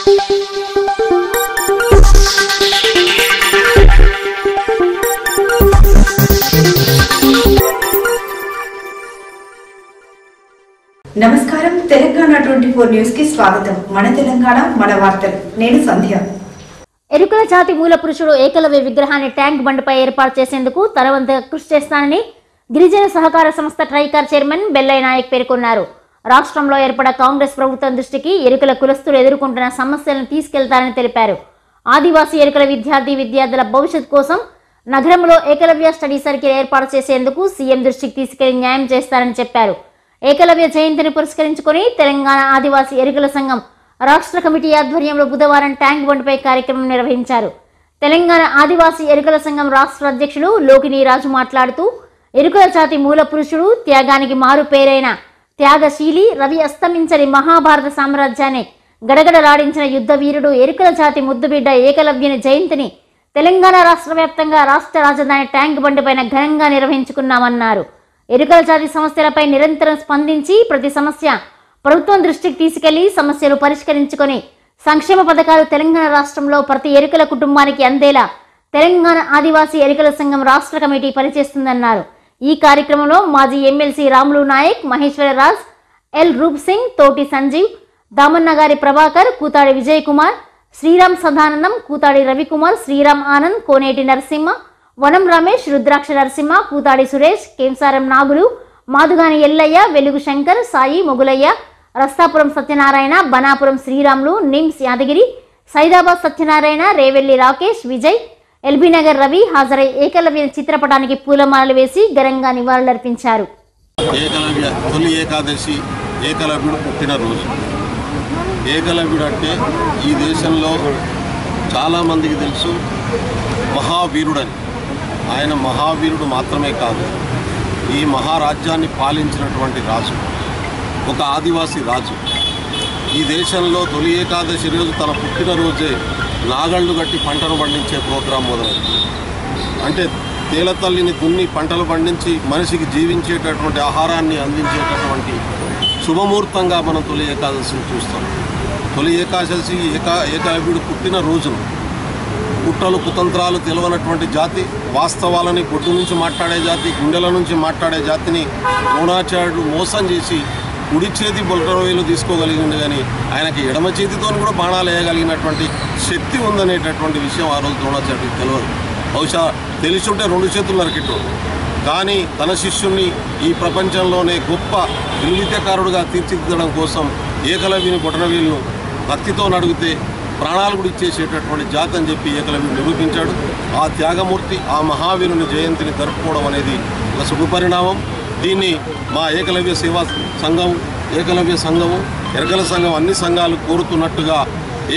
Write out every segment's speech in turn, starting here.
నమస్కారం. Telangana twenty four న్యూస్కి స్వాగతం. మన తెలంగాణ మన వార్తలు. నేను సంధ్య. ఎరుకల జాతి మూల పురుషుడు ఏకలవ్య విగ్రహాన్ని ట్యాంక్ బండ్పై ఏర్పాటు చేసేందుకు తనవంతుగా కృషి చేస్తానని గిరిజన సహకార సంస్థ ట్రైకార్ చైర్మన్ బెల్లయ్య నాయక్ పేర్కొన్నారు. రాష్ట్రంలో ఏర్పడ కాంగ్రెస్ ప్రభుత్వం దృష్టికి ఎరుకల కులస్తులు ఎదుర్కొంటున్న సమస్యలను తీసుకెళ్తారని తెలిపారు. ఆదివాసీ ఎరుకల విద్యార్థి విద్యార్థుల భవిష్యత్ కోసం నగరంలో ఏకలవ్య స్టడీ సర్కిల్ ఏర్పాటు చేసేందుకు సీఎం దృష్టికి తీసుకెళ్ళి న్యాయం చేస్తారని చెప్పారు. ఏకలవ్య జయంతిని పురస్కరించుకొని తెలంగాణ ఆదివాసీ ఎరుకల సంఘం రాష్ట్ర కమిటీ ఆధ్వర్యంలో బుధవారం ట్యాంక్ బండ్పై కార్యక్రమం నిర్వహించారు. తెలంగాణ ఆదివాసీ ఎరుకల సంఘం రాష్ట్ర అధ్యక్షులు లోకిని రాజు మాట్లాడుతూ ఎరుకల జాతి మూల పురుషుడు త్యాగానికి మారు పేరైన త్యాగశీలి రవి అస్తమించని మహాభారత సామ్రాజ్యాన్ని గడగడలాడించిన యుద్ధ వీరుడు ఎరుకల జాతి ముద్దుబిడ్డ ఏకలవ్యుని జయంతిని తెలంగాణ రాష్ట్ర వ్యాప్తంగా రాష్ట్ర రాజధాని ట్యాంక్ బండిపైన ఘనంగా నిర్వహించుకున్నామన్నారు. ఎరుకల జాతి సమస్యలపై నిరంతరం స్పందించి ప్రతి సమస్య ప్రభుత్వం దృష్టికి తీసుకెళ్ళి సమస్యలు పరిష్కరించుకొని సంక్షేమ పథకాలు తెలంగాణ రాష్ట్రంలో ప్రతి ఎరుకల కుటుంబానికి అందేలా తెలంగాణ ఆదివాసీ ఎరుకల సంఘం రాష్ట్ర కమిటీ పనిచేస్తుందన్నారు. ఈ కార్యక్రమంలో మాజీ ఎమ్మెల్సీ రాములు నాయక్ మహేశ్వరరాజ్ ఎల్ రూప్ సింగ్ తోటి సంజీవ్ దామన్నగారి ప్రభాకర్ కూతాడి విజయ్ కుమార్ శ్రీరామ్ సదానందం కూతాడి రవికుమార్ శ్రీరామ్ ఆనంద్ కోనేటి నరసింహ వనం రమేష్ రుద్రాక్ష నరసింహ కూతాడి సురేష్ కేంసారం నాగులు మాదుగాని ఎల్లయ్య వెలుగు శంకర్ సాయి మొగులయ్య రస్తాపురం సత్యనారాయణ బనాపురం శ్రీరాములు నిమ్స్ యాదగిరి సైదాబాద్ సత్యనారాయణ రేవెల్లి రాకేష్ విజయ్ ఎల్బీనగర్ రవి హాజరై ఏకలవ్య చిత్రపటానికి పూలమాలలు వేసి ఘనంగా నివాళులర్పించారు. ఏకలవ్య తొలి ఏకాదశి ఏకలవ్యుడు పుట్టినరోజు. ఏకలవ్యుడు అంటే ఈ దేశంలో చాలామందికి తెలుసు మహావీరుడని. ఆయన మహావీరుడు మాత్రమే కాదు ఈ మహారాజ్యాన్ని పాలించినటువంటి రాజు ఒక ఆదివాసీ రాజు. ఈ దేశంలో తొలి ఏకాదశి రోజు తన పుట్టినరోజే నాగళ్ళు కట్టి పంటను పండించే ప్రోగ్రాం మొదలైంది. అంటే తేలతల్లిని దున్ని పంటలు పండించి మనిషికి జీవించేటటువంటి ఆహారాన్ని అందించేటటువంటి శుభముహూర్తంగా మనం తొలి ఏకాదశిని చూస్తాం. తొలి ఏకాదశి ఏకా ఏకలవ్యుడు పుట్టిన రోజును కుట్రలు కుతంత్రాలు తెలియనటువంటి జాతి వాస్తవాలని బొడ్డు నుంచి మాట్లాడే జాతి గుండెల నుంచి మాట్లాడే జాతిని ద్రోణాచార్యుడు మోసం చేసి కుడి చేతి బొలటవేలు తీసుకోగలిగింది కానీ ఆయనకి ఎడమ చేతితో కూడా బాణాలు వేయగలిగినటువంటి శక్తి ఉందనేటటువంటి విషయం ఆ రోజు ద్రోణాచార్యుడికి తెలియదు. బహుశా తెలుసుంటే రెండు చేతులు నరికెట్టాడు కానీ తన శిష్యుణ్ణి ఈ ప్రపంచంలోనే గొప్ప విలువిద్యకారుడుగా తీర్చిదిద్దడం కోసం ఏకలవ్యుని బొటనవేలును భక్తితో నడిగితే ప్రాణాలు కూడా ఇచ్చేసేటటువంటి జాతి అని చెప్పి ఏకలవ్యుడు నిరూపించాడు. ఆ త్యాగమూర్తి ఆ మహావీరుని జయంతిని జరుపుకోవడం అనేది ఒక శుభపరిణామం దీన్ని మా ఏకలవ్య సేవా సంఘం ఏకలవ్య సంఘము ఎరకల సంఘం అన్ని సంఘాలు కోరుతున్నట్టుగా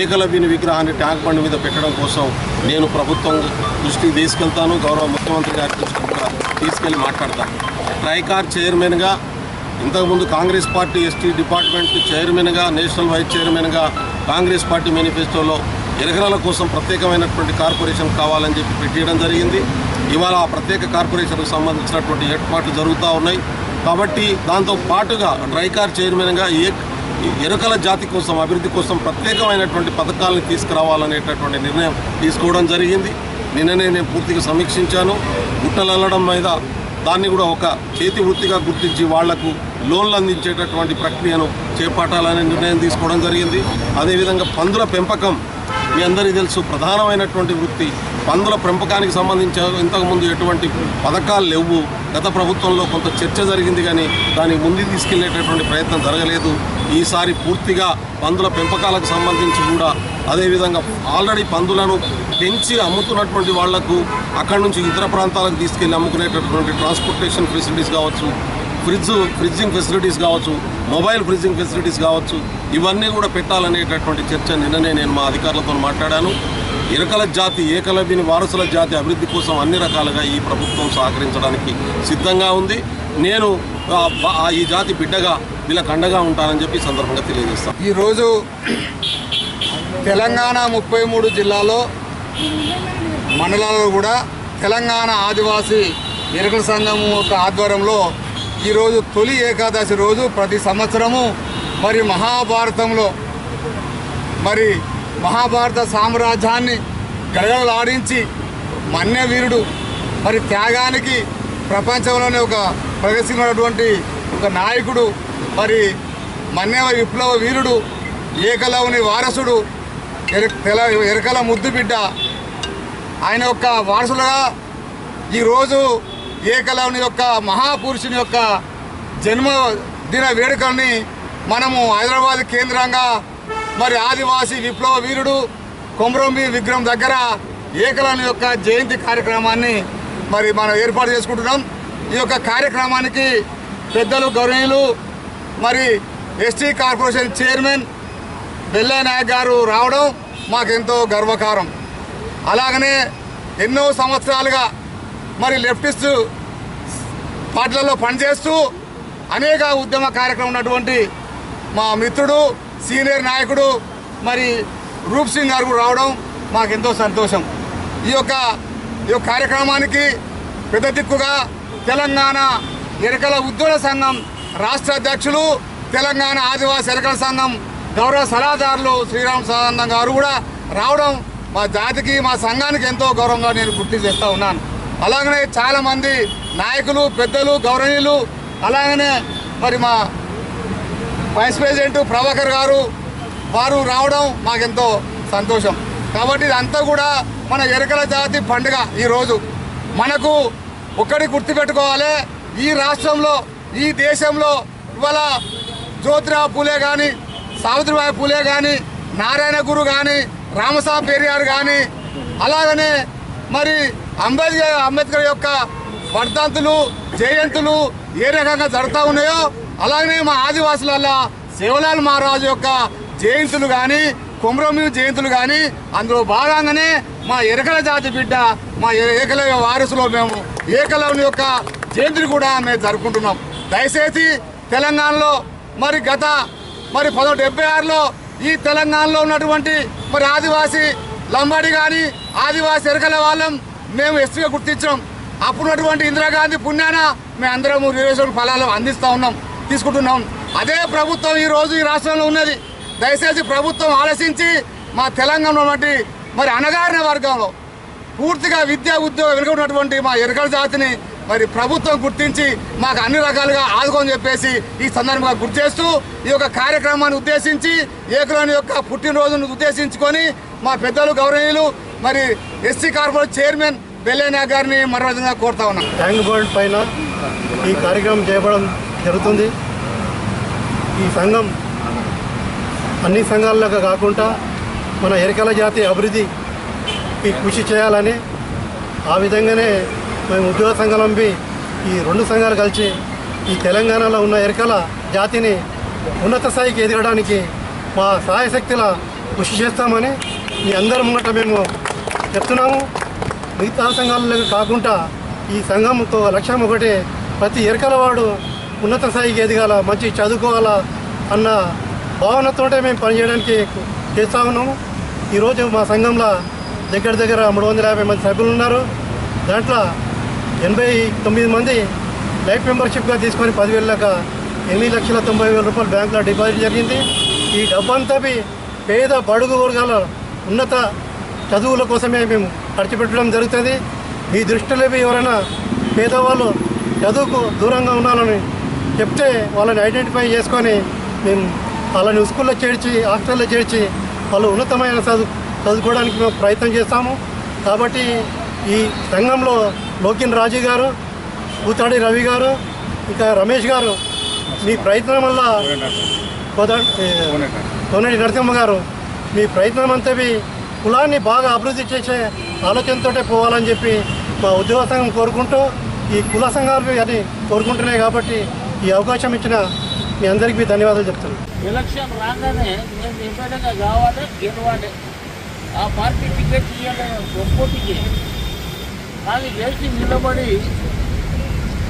ఏకలవ్యుని విగ్రహాన్ని ట్యాంక్ బండ్ మీద పెట్టడం కోసం నేను ప్రభుత్వం దృష్టికి తీసుకెళ్తాను. గౌరవ ముఖ్యమంత్రి గారి దృష్టికి కూడా తీసుకెళ్ళి మాట్లాడతాను. ట్రైకార్ చైర్మన్గా ఇంతకుముందు కాంగ్రెస్ పార్టీ ఎస్టీ డిపార్ట్మెంట్ చైర్మన్గా నేషనల్ వైస్ చైర్మన్గా కాంగ్రెస్ పార్టీ మేనిఫెస్టోలో ఎరగరాల కోసం ప్రత్యేకమైనటువంటి కార్పొరేషన్ కావాలని చెప్పి పెట్టేయడం జరిగింది. ఇవాళ ఆ ప్రత్యేక కార్పొరేషన్కు సంబంధించినటువంటి ఏర్పాట్లు జరుగుతూ ఉన్నాయి. కాబట్టి దాంతో పాటుగా డ్రైకార్ చైర్మన్గా ఏ ఎరుకల జాతి కోసం అభివృద్ధి కోసం ప్రత్యేకమైనటువంటి పథకాలను తీసుకురావాలనేటటువంటి నిర్ణయం తీసుకోవడం జరిగింది. నిన్ననే నేను పూర్తిగా సమీక్షించాను. గుట్టలల్లడం మీద దాన్ని కూడా ఒక చేతి వృత్తిగా గుర్తించి వాళ్ళకు లోన్లు అందించేటటువంటి ప్రక్రియను చేపట్టాలనే నిర్ణయం తీసుకోవడం జరిగింది. అదేవిధంగా పందుల పెంపకం మీ అందరికీ తెలుసు ప్రధానమైనటువంటి వృత్తి. పందుల పెంపకానికి సంబంధించి ఇంతకుముందు ఎటువంటి పథకాలు లేవు. గత ప్రభుత్వంలో కొంత చర్చ జరిగింది కానీ దాన్ని ముందు తీసుకెళ్ళేటటువంటి ప్రయత్నం జరగలేదు. ఈసారి పూర్తిగా పందుల పెంపకాలకు సంబంధించి కూడా అదేవిధంగా ఆల్రెడీ పందులను పెంచి అమ్ముతున్నటువంటి వాళ్ళకు అక్కడి నుంచి ఇతర ప్రాంతాలకు తీసుకెళ్ళి అమ్ముకునేటటువంటి ట్రాన్స్పోర్టేషన్ ఫెసిలిటీస్ కావచ్చు ఫ్రిడ్జ్ ఫ్రిడ్జింగ్ ఫెసిలిటీస్ కావచ్చు మొబైల్ ఫ్రిడ్జింగ్ ఫెసిలిటీస్ కావచ్చు ఇవన్నీ కూడా పెట్టాలనేటటువంటి చర్చ నిన్ననే నేను మా అధికారులతో మాట్లాడాను. ఇరకల జాతి ఏకలవ్యని వారసుల జాతి అభివృద్ధి కోసం అన్ని రకాలుగా ఈ ప్రభుత్వం సహకరించడానికి సిద్ధంగా ఉంది. నేను ఆ, ఈ జాతి బిడ్డగా వీళ్ళకి అండగా ఉంటానని చెప్పి సందర్భంగా తెలియజేస్తాను. ఈరోజు తెలంగాణ ముప్పై మూడు జిల్లాలో మండలాల్లో కూడా తెలంగాణ ఆదివాసీ ఎరుకల సంఘం యొక్క ఆధ్వర్యంలో ఈరోజు తొలి ఏకాదశి రోజు ప్రతి సంవత్సరము మరి మహాభారతంలో మరి మహాభారత సామ్రాజ్యాన్ని గడగడలాడించి మన్య వీరుడు మరి త్యాగానికి ప్రపంచంలోనే ఒక ప్రదర్శించినటువంటి ఒక నాయకుడు మరి మన్యవ విప్లవ వీరుడు ఏకలవుని వారసుడు ఎర- తెల- ఎరకల ముద్దు బిడ్డ. ఆయన యొక్క వారసులుగా ఈరోజు ఏకలవుని యొక్క మహాపురుషుని యొక్క జన్మదిన వేడుకల్ని మనము హైదరాబాద్ కేంద్రంగా మరి ఆదివాసీ విప్లవ వీరుడు కొమరంబి విగ్రహం దగ్గర ఏకలవుని యొక్క జయంతి కార్యక్రమాన్ని మరి మనం ఏర్పాటు చేసుకుంటున్నాం. ఈ యొక్క కార్యక్రమానికి పెద్దలు గౌరవీయులు మరి ST corporation chairman Bellaiah Naik గారు రావడం మాకెంతో గర్వకారం. అలాగనే ఎన్నో సంవత్సరాలుగా మరి లెఫ్టిస్ట్ పార్టీలలో పనిచేస్తూ అనేక ఉద్యమ కార్యక్రమం ఉన్నటువంటి మా మిత్రుడు సీనియర్ నాయకుడు మరి రూప్ సింగ్ గారు కూడా రావడం మాకెంతో సంతోషం. ఈ యొక్క ఈ యొక్క కార్యక్రమానికి పెద్ద దిక్కుగా తెలంగాణ ఎరకల ఉద్యోగ సంఘం రాష్ట్ర అధ్యక్షులు తెలంగాణ ఆదివాసీ ఎరకల సంఘం గౌరవ సలహాదారులు శ్రీరామ్ సదానందం గారు కూడా రావడం మా జాతికి మా సంఘానికి ఎంతో గౌరవంగా నేను గుర్తు చేస్తూ ఉన్నాను. అలాగనే చాలామంది నాయకులు పెద్దలు గౌరవనీయులు అలాగనే మరి మా వైస్ ప్రెసిడెంట్ ప్రభాకర్ గారు వారు రావడం మాకెంతో సంతోషం. కాబట్టి ఇదంతా కూడా మన ఎరకల జాతి పండుగ ఈరోజు. మనకు ఒక్కటి గుర్తుపెట్టుకోవాలి ఈ రాష్ట్రంలో ఈ దేశంలో ఇవాళ జ్యోతిరావు పూలే కానీ సావిత్రిబాయి పూలే కానీ నారాయణ గురు కానీ రామస్వామి పెరియార్ కానీ అలాగనే మరి అంబేద్కర్ అంబేద్కర్ యొక్క వర్ధంతులు జయంతులు ఏ రకంగా జరుగుతూ ఉన్నాయో అలాగనే మా ఆదివాసుల శివలాల్ మహారాజు యొక్క జయంతులు కానీ కుమ్రమి జయంతులు కానీ అందులో భాగంగానే మా ఎరకల జాతి బిడ్డ మా ఏకలవ్య వారసులో మేము ఏకలవ్యుని యొక్క జయంతిని కూడా మేము జరుపుకుంటున్నాం. దయచేసి తెలంగాణలో మరి గత మరి పదో డెబ్బై ఆరులో ఈ తెలంగాణలో ఉన్నటువంటి మరి ఆదివాసీ లంబాడి కానీ ఆదివాసీ ఎరకల వాళ్ళం మేము ఎస్టీగా గుర్తించాం. అప్పుడున్నటువంటి ఇందిరాగాంధీ పుణ్యాన మేము అందరం రిజర్వేషన్ ఫలాలు అందిస్తూ ఉన్నాం. తీసుకుంటున్నాం. అదే ప్రభుత్వం ఈరోజు ఈ రాష్ట్రంలో ఉన్నది. దయచేసి ప్రభుత్వం ఆలోచించి మా తెలంగాణలో వంటి మరి అణగారిన వర్గంలో పూర్తిగా విద్యా ఉద్యోగం వెనుకున్నటువంటి మా ఎరకల జాతిని మరి ప్రభుత్వం గుర్తించి మాకు అన్ని రకాలుగా ఆదుకోని చెప్పేసి ఈ సందర్భంగా గుర్తు చేస్తూ ఈ యొక్క కార్యక్రమాన్ని ఉద్దేశించి ఏకలోని యొక్క పుట్టినరోజును ఉద్దేశించుకొని మా పెద్దలు గౌరవీయులు మరి ఎస్సీ కార్పొరేట్ చైర్మన్ బెల్లయ్య గారిని మరో విధంగా కోరుతా ఉన్నాం. ట్యాంక్ పైన ఈ కార్యక్రమం చేపడం జరుగుతుంది. ఈ సంఘం అన్ని సంఘాలకు కాకుండా మన ఎరికల జాతి అభివృద్ధికి కృషి చేయాలని ఆ విధంగానే మేము ఉద్యోగ సంఘాలంపి ఈ రెండు సంఘాలు కలిసి ఈ తెలంగాణలో ఉన్న ఎరికల జాతిని ఉన్నత స్థాయికి ఎదగడానికి మా సహాయశక్తుల కృషి చేస్తామని మీ అందరి ముంగట మేము చెప్తున్నాము. మిగతా సంఘాలలో కాకుండా ఈ సంఘంతో లక్ష్యం ఒకటే ప్రతి ఎరకల వాడు ఉన్నత స్థాయికి ఎదగాల మంచి చదువుకోవాలా? అన్న భావనతోటే మేము పనిచేయడానికి చేస్తూ ఉన్నాము. ఈరోజు మా సంఘంలో దగ్గర దగ్గర మూడు వందల యాభై మంది సభ్యులు ఉన్నారు. దాంట్లో ఎనభై తొమ్మిది మంది లైఫ్ మెంబర్షిప్గా తీసుకొని పదివేల దాకా ఎనిమిది లక్షల తొంభై వేల రూపాయలు బ్యాంకులో డిపాజిట్ జరిగింది. ఈ డబ్బంతా పేద బడుగు వర్గాల ఉన్నత చదువుల కోసమే మేము ఖర్చు పెట్టడం జరుగుతుంది. మీ దృష్టిలో ఎవరైనా పేదవాళ్ళు చదువుకు దూరంగా ఉండాలని చెప్తే వాళ్ళని ఐడెంటిఫై చేసుకొని మేము వాళ్ళని స్కూల్లో చేర్చి హాస్టల్లో చేర్చి వాళ్ళు ఉన్నతమైన చదువు చదువుకోవడానికి మేము ప్రయత్నం చేస్తాము. కాబట్టి ఈ సంఘంలో లోకిన్ రాజు గారు కూతాడి రవి గారు ఇంకా రమేష్ గారు మీ ప్రయత్నం వల్ల కోదా- నరసింహ గారు మీ ప్రయత్నం అంతవి కులాన్ని బాగా అభివృద్ధి చేసే ఆలోచనతోటే పోవాలని చెప్పి మా ఉద్యోగ సంఘం కోరుకుంటూ ఈ కుల సంఘాలు అని కోరుకుంటున్నాయి కాబట్టి ఈ అవకాశం ఇచ్చిన మీ అందరికీ మీ ధన్యవాదాలు చెప్తున్నాను. ఎలక్షన్ రాగానే నేను ఎమ్మెల్యేగా కావాలి గెలవాలి. ఆ పార్టీ టికెట్ ఇవ్వాలని ఒక్కోటికి. కానీ లేచి నిలబడి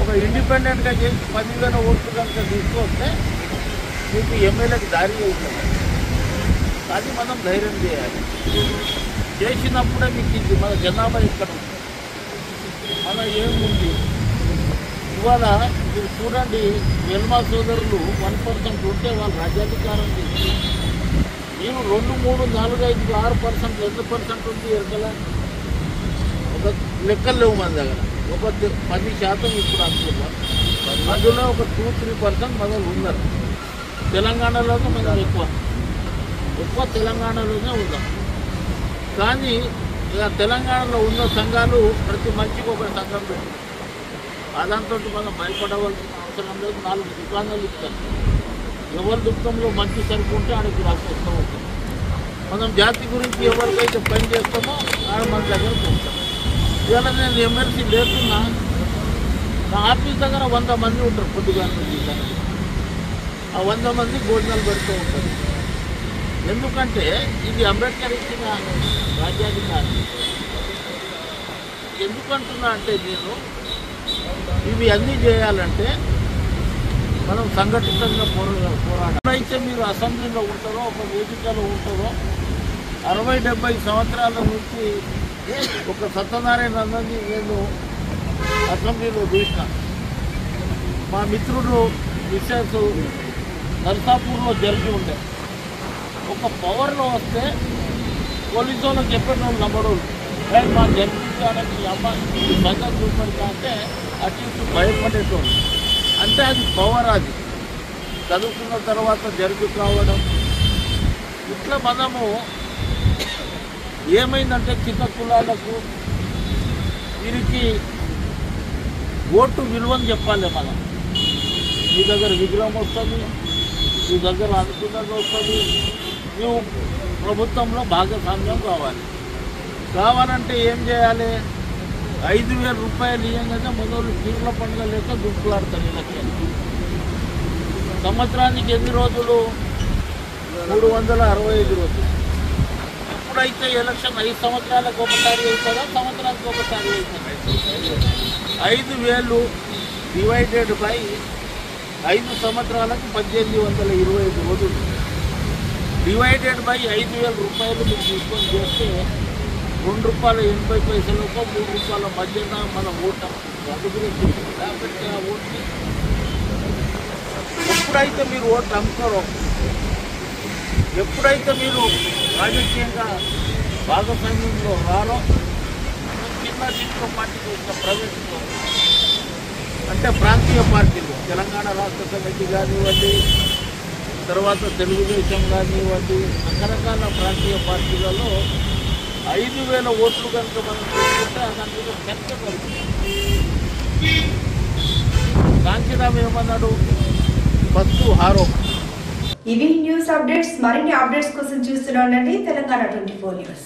ఒక ఇండిపెండెంట్గా చేసి పదివేల ఓట్లు కనుక తీసుకొస్తే మీకు ఎమ్మెల్యేకి దారి అవుతుంది అది మనం ధైర్యం చేయాలి. చేసినప్పుడే మీకు ఇది మన జనాభా ఇక్కడ ఉంది. మన ఏముంది? ఇవాళ మీరు చూడండి వెల్మా సోదరులు వన్ పర్సెంట్ ఉంటే వాళ్ళు రాజ్యాధికారం చేసి నేను రెండు మూడు నాలుగు ఐదు ఆరు పర్సెంట్ ఎంత పర్సెంట్ ఉంది ఎరకల ఒక లెక్కలు లేవు మన దగ్గర. ఒక పది శాతం ఇప్పుడు అందులో అందులో ఒక టూ త్రీ పర్సెంట్ మొదలు ఉన్నారు తెలంగాణలోనే మన ఎక్కువ. ఎక్కువ తెలంగాణలోనే ఉన్నాం కానీ ఇక తెలంగాణలో ఉన్న సంఘాలు ప్రతి మనిషికి ఒక సంఘం పెట్టారు అదంతో మనం భయపడవలసిన అవసరం లేదు. నాలుగు దుకాణాలు ఇస్తారు ఎవరి దుఃఖంలో మంచి సరుకు ఉంటే ఆడికి రాసేస్తూ ఉంటాం మనం జాతి గురించి ఎవరికైతే పని చేస్తామో ఆడ మన దగ్గరకు ఉంటాం ఇవాళ నేను ఎమ్మెల్సీ లేకున్నా నా ఆఫీస్ దగ్గర వంద మంది ఉంటారు పొద్దుగా ఆ వంద మంది భోజనాలు పెడుతూ ఉంటారు. ఎందుకంటే ఇది అంబేద్కర్ ఇచ్చిన రాజ్యాధికారి. ఎందుకంటున్నా అంటే నేను ఇవి అన్నీ చేయాలంటే మనం సంఘటితంగా పోరా పోరాడాలి. ఎప్పుడైతే మీరు అసెంబ్లీలో ఉంటారో ఒక వేదికలో ఉంటారో అరవై డెబ్బై సంవత్సరాల నుంచి ఒక సత్యనారాయణ అన్నది నేను అసెంబ్లీలో చూసిన. మా మిత్రుడు మిస్సెస్ నర్సాపూర్లో జరిగి ఉండే. ఒక పవర్లో వస్తే పోలీసు వాళ్ళకి చెప్పేటోళ్ళు నమ్మడోళ్ళు మా జరిపించాలని ఈ అమ్మాయి ఈ చూపడతా అంటే అటు ఇటు భయపడేటోళ్ళు. అంటే అది పవర్ అది. చదువుకున్న తర్వాత జరుగు కావడం. ఇట్లా మనము ఏమైందంటే చిన్న కులాలకు వీరికి ఓటు విలువని చెప్పాలి మనం. మీ దగ్గర విగ్రహం వస్తుంది మీ దగ్గర అనుకున్నది వస్తుంది నువ్వు ప్రభుత్వంలో భాగస్వామ్యం కావాలి. కావాలంటే ఏం చేయాలి? ఐదు వేల రూపాయలు ఇవ్వగానే మొదలు పీర్ల పండుగ లేక దుంపులాడతారు వీళ్ళకి. సంవత్సరానికి ఎన్ని రోజులు? మూడు వందల అరవై ఐదు రోజులు. ఎప్పుడైతే ఎలక్షన్ ఐదు సంవత్సరాలకు ఒకసారి అవుతుందో? సంవత్సరానికి ఒకసారి అవుతుంది? ఐదు వేలు డివైడెడ్ బై ఐదు సంవత్సరాలకు పద్దెనిమిది వందల ఇరవై ఐదు రోజులు. డివైడెడ్ బై ఐదు వేల రూపాయలు మీరు తీసుకొని చేస్తే రెండు రూపాయల ఎనభై పైసలకు మూడు రూపాయల మధ్యన మన ఓట అందుకనే కాబట్టి ఆ ఓటుని ఎప్పుడైతే మీరు ఓట్లు అమ్ముతారో ఎప్పుడైతే మీరు రాజకీయంగా భాగస్వామ్యంలో రారో చిన్న చిన్న పార్టీకి వచ్చిన ప్రవేశంలో అంటే ప్రాంతీయ పార్టీలు తెలంగాణ రాష్ట్ర సమితి కానివ్వండి తర్వాత తెలుగుదేశం కానివ్వండి రకరకాల ప్రాంతీయ పార్టీలలో ఐదు వేల ఓట్లు కనుక మనం తీసుకుంటే దాని మీద చర్చ కాంచీరామ్ ఏమన్నాడు? ఫస్ట్ హారో. ఇవి న్యూస్ అప్డేట్స్ మరిన్ని అప్డేట్స్ కోసం చూస్తూనే తెలంగాణ ట్వంటీ ఫోర్ న్యూస్.